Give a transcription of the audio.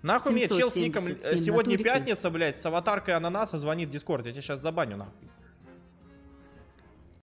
Нахуй мне чел с ником э, сегодня пятница, блядь, с аватаркой ананаса звонит в Дискорд. Я тебя сейчас забаню, нахуй.